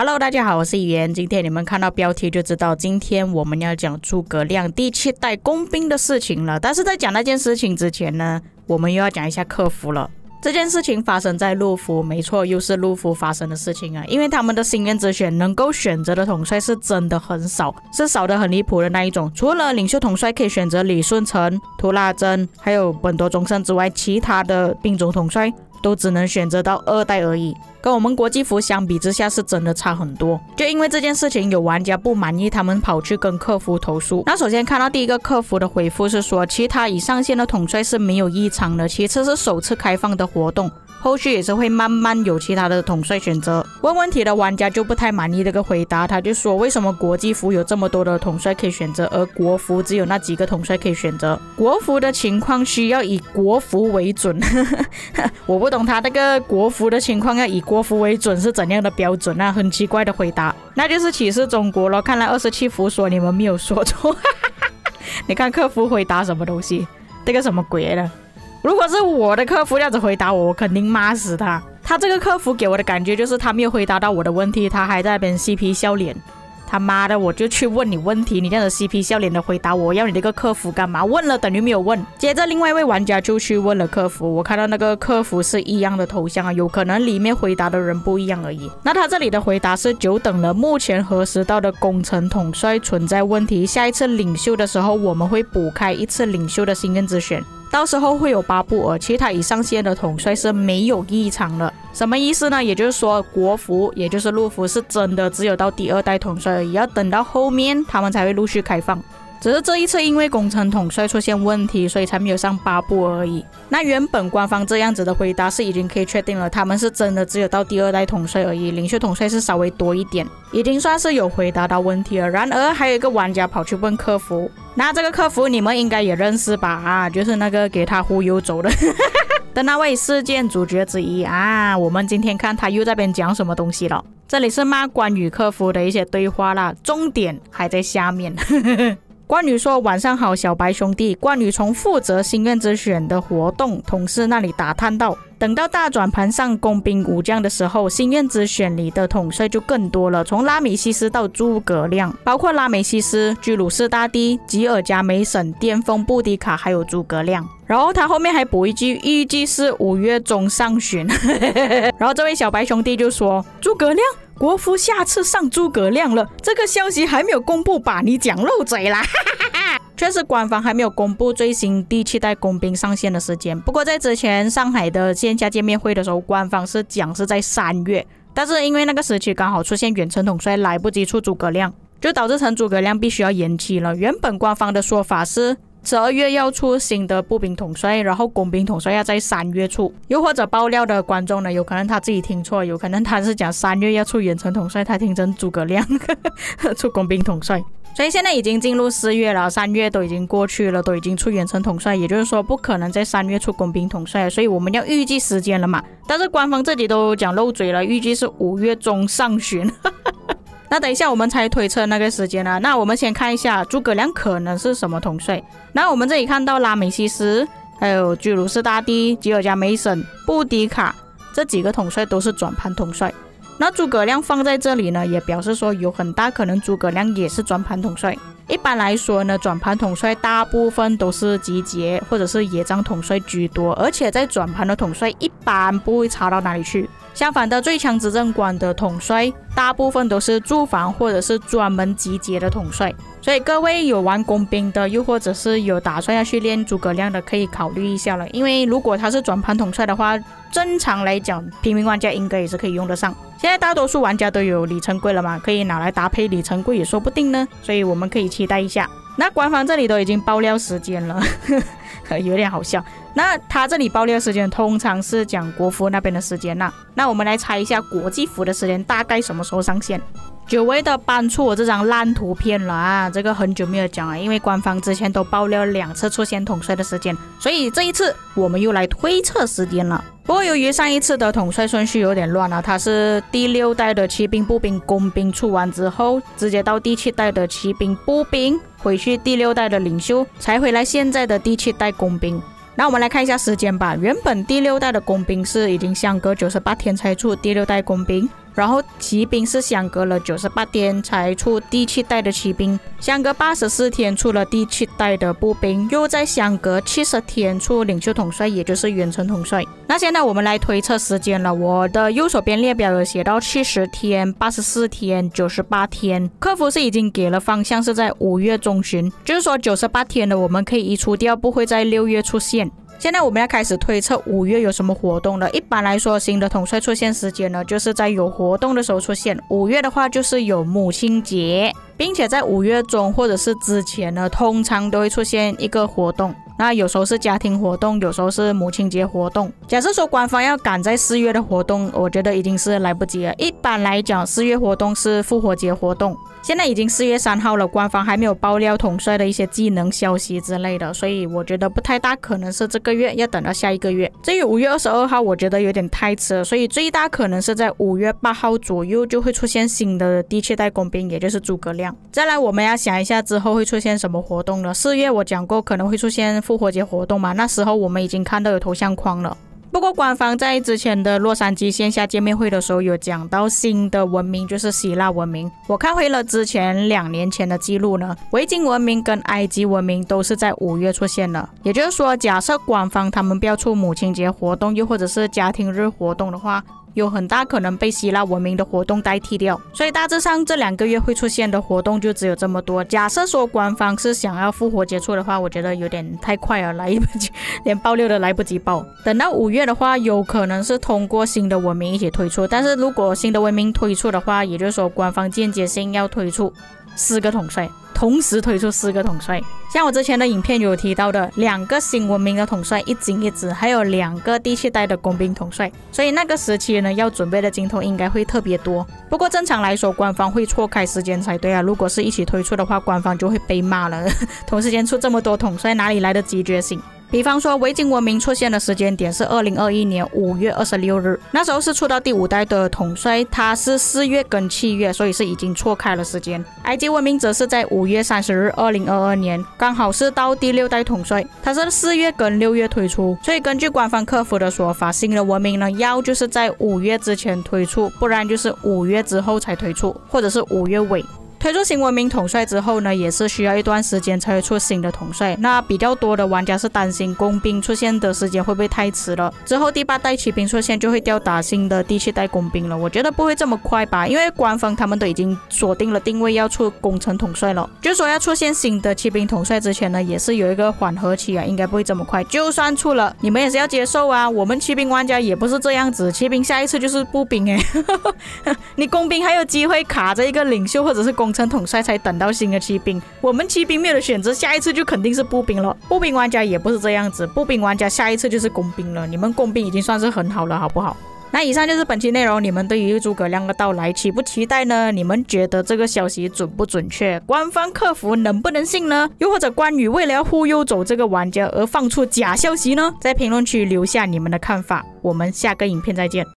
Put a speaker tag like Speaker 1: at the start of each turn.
Speaker 1: Hello，大家好，我是语言。今天你们看到标题就知道，今天我们要讲诸葛亮第七代工兵的事情了。但是在讲那件事情之前呢，我们又要讲一下客服了。这件事情发生在陆服，没错，又是陆服发生的事情啊。因为他们的心愿之选能够选择的统帅是真的很少，是少的很离谱的那一种。除了领袖统帅可以选择李舜臣、图拉真，还有本多忠胜之外，其他的兵种统帅都只能选择到二代而已。跟我们国际服相比之下，是真的差很多。就因为这件事情，有玩家不满意，他们跑去跟客服投诉。那首先看到第一个客服的回复是说，其他已上线的统帅是没有异常的。其次是首次开放的活动。后续也是会慢慢有其他的统帅选择。问问题的玩家就不太满意这个回答，他就说为什么国际服有这么多的统帅可以选择，而国服只有那几个统帅可以选择？国服的情况需要以国服为准。我不懂他那个国服的情况要以国服为准是怎样的标准啊？很奇怪的回答，那就是歧视中国了。看来二十七服说你们没有说错。你看客服回答什么东西？这个什么鬼的？如果是我的客服这样子回答我，我肯定骂死他。他这个客服给我的感觉就是他没有回答到我的问题，他还在那边嬉皮笑脸。他妈的，我就去问你问题，你这样子嬉皮笑脸的回答我，要你这个客服干嘛？问了等于没有问。接着另外一位玩家就去问了客服，我看到那个客服是一样的头像啊，有可能里面回答的人不一样而已。那他这里的回答是久等了，目前核实到的工程统帅存在问题，下一次领袖的时候我们会补开一次领袖的心愿之选。到时候会有八部，而其他已上线的统帅是没有异常的。什么意思呢？也就是说，国服也就是陆服是真的只有到第二代统帅而已，要等到后面他们才会陆续开放。只是这一次因为工程统帅出现问题，所以才没有上八部而已。那原本官方这样子的回答是已经可以确定了，他们是真的只有到第二代统帅而已，领袖统帅是稍微多一点，已经算是有回答到问题了。然而还有一个玩家跑去问客服，那这个客服你们应该也认识吧？啊，就是那个给他忽悠走的的那位事件主角之一啊。我们今天看他又在边讲什么东西了？这里是骂关羽客服的一些对话啦，重点还在下面。关羽说：“晚上好，小白兄弟。”关羽从负责心愿之选的活动同事那里打探到，等到大转盘上工兵武将的时候，心愿之选里的统帅就更多了，从拉美西斯到诸葛亮，包括拉美西斯、居鲁士大帝、吉尔加梅省、巅峰布迪卡，还有诸葛亮。然后他后面还补一句：“预计是五月中上旬。”然后这位小白兄弟就说：“诸葛亮。”国服下次上诸葛亮了，这个消息还没有公布吧？你讲漏嘴啦！确实，官方还没有公布最新第七代工兵上线的时间。不过在之前上海的线下见面会的时候，官方是讲是在三月，但是因为那个时期刚好出现远程统帅，来不及出诸葛亮，就导致成诸葛亮必须要延期了。原本官方的说法是。十二月要出新的步兵统帅，然后工兵统帅要在三月出。又或者爆料的观众呢，有可能他自己听错，有可能他是讲三月要出远程统帅，他听成诸葛亮 出工兵统帅。所以现在已经进入四月了，三月都已经过去了，都已经出远程统帅，也就是说不可能在三月出工兵统帅，所以我们要预计时间了嘛。但是官方这里都讲漏嘴了，预计是五月中上旬。那等一下，我们才推测那个时间呢。那我们先看一下诸葛亮可能是什么统帅。那我们这里看到拉美西斯，还有居鲁士大帝、吉尔加梅森、布迪卡这几个统帅都是转盘统帅。那诸葛亮放在这里呢，也表示说有很大可能诸葛亮也是转盘统帅。一般来说呢，转盘统帅大部分都是集结或者是野战统帅居多，而且在转盘的统帅一般不会差到哪里去。相反的，最强执政官的统帅大部分都是驻防或者是专门集结的统帅，所以各位有玩工兵的，又或者是有打算要去练诸葛亮的，可以考虑一下了。因为如果他是转盘统帅的话，正常来讲，平民玩家应该也是可以用得上。现在大多数玩家都有里程柜了嘛，可以拿来搭配里程柜也说不定呢。所以我们可以期待一下。那官方这里都已经爆料时间了。有点好笑。那他这里爆料时间通常是讲国服那边的时间呐。那我们来猜一下国际服的时间大概什么时候上线？久违的搬出我这张烂图片了啊！这个很久没有讲了，因为官方之前都爆料两次出现统帅的时间，所以这一次我们又来推测时间了。不过由于上一次的统帅顺序有点乱了，他是第六代的骑兵、步兵、工兵出完之后，直接到第七代的骑兵、步兵，回去第六代的领袖，才回来现在的第七代工兵。那我们来看一下时间吧。原本第六代的工兵是已经相隔九十八天才出第六代工兵。然后骑兵是相隔了九十八天才出第七代的骑兵，相隔八十四天出了第七代的步兵，又在相隔七十天出领袖统帅，也就是远程统帅。那现在我们来推测时间了，我的右手边列表有写到七十天、八十四天、九十八天，客服是已经给了方向，是在五月中旬，就是说九十八天的我们可以移除掉，不会在六月出现。现在我们要开始推测五月有什么活动了。一般来说，新的统帅出现时间呢，就是在有活动的时候出现。五月的话，就是有母亲节，并且在五月中或者是之前呢，通常都会出现一个活动。那有时候是家庭活动，有时候是母亲节活动。假设说官方要赶在四月的活动，我觉得已经是来不及了。一般来讲，四月活动是复活节活动。现在已经四月三号了，官方还没有爆料统帅的一些技能消息之类的，所以我觉得不太大可能是这个月，要等到下一个月。至于五月二十二号，我觉得有点太迟了，所以最大可能是在五月八号左右就会出现新的第七代工兵，也就是诸葛亮。再来，我们要想一下之后会出现什么活动了。四月我讲过可能会出现复活节活动嘛，那时候我们已经看到有头像框了。不过，官方在之前的洛杉矶线下见面会的时候有讲到新的文明就是希腊文明。我看回了之前两年前的记录呢，维京文明跟埃及文明都是在五月出现的。也就是说，假设官方他们标出母亲节活动，又或者是家庭日活动的话。有很大可能被希腊文明的活动代替掉，所以大致上这两个月会出现的活动就只有这么多。假设说官方是想要复活节出的话，我觉得有点太快了，来不及，连爆料都来不及爆。等到五月的话，有可能是通过新的文明一起推出，但是如果新的文明推出的话，也就是说官方间接性要推出四个统帅。同时推出四个统帅，像我之前的影片有提到的，两个新文明的统帅一金一紫，还有两个第七代的工兵统帅，所以那个时期呢，要准备的镜头应该会特别多。不过正常来说，官方会错开时间才对啊。如果是一起推出的话，官方就会被骂了。同时间出这么多统帅，哪里来的集觉性？比方说，维京文明出现的时间点是二零二一年五月二十六日，那时候是出到第五代的统帅，他是四月跟七月，所以是已经错开了时间。埃及文明则是在五月三十日，二零二二年，刚好是到第六代统帅，他是四月跟六月推出，所以根据官方客服的说法，新的文明呢，要就是在五月之前推出，不然就是五月之后才推出，或者是五月尾。推出新文明统帅之后呢，也是需要一段时间才会出新的统帅。那比较多的玩家是担心工兵出现的时间会不会太迟了？之后第八代骑兵出现就会吊打新的第七代工兵了。我觉得不会这么快吧，因为官方他们都已经锁定了定位要出工程统帅了。就说要出现新的骑兵统帅之前呢，也是有一个缓和期啊，应该不会这么快。就算出了，你们也是要接受啊。我们骑兵玩家也不是这样子，骑兵下一次就是步兵哎，你工兵还有机会卡着一个领袖或者是工。成统帅才等到新的骑兵，我们骑兵没有的选择，下一次就肯定是步兵了。步兵玩家也不是这样子，步兵玩家下一次就是工兵了。你们工兵已经算是很好了，好不好？那以上就是本期内容，你们对于诸葛亮的到来期不期待呢？你们觉得这个消息准不准确？官方客服能不能信呢？又或者关羽为了要忽悠走这个玩家而放出假消息呢？在评论区留下你们的看法，我们下个影片再见。